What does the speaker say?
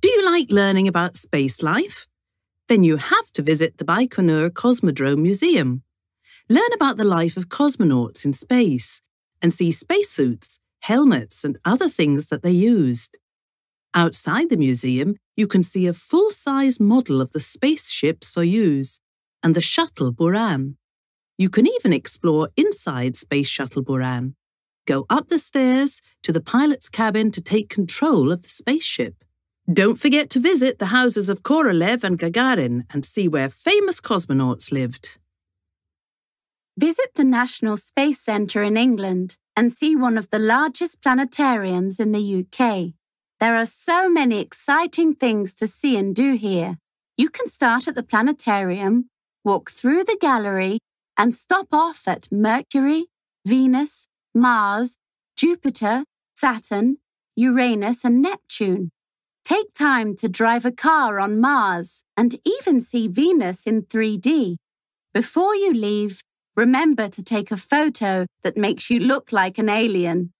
Do you like learning about space life? Then you have to visit the Baikonur Cosmodrome Museum. Learn about the life of cosmonauts in space and see spacesuits, helmets, and other things that they used. Outside the museum, you can see a full size model of the spaceship Soyuz and the shuttle Buran. You can even explore inside Space Shuttle Buran. Go up the stairs to the pilot's cabin to take control of the spaceship. Don't forget to visit the houses of Korolev and Gagarin and see where famous cosmonauts lived. Visit the National Space Centre in England and see one of the largest planetariums in the UK. There are so many exciting things to see and do here. You can start at the planetarium, walk through the gallery, and stop off at Mercury, Venus, Mars, Jupiter, Saturn, Uranus, and Neptune. Take time to drive a car on Mars and even see Venus in 3D. Before you leave, remember to take a photo that makes you look like an alien.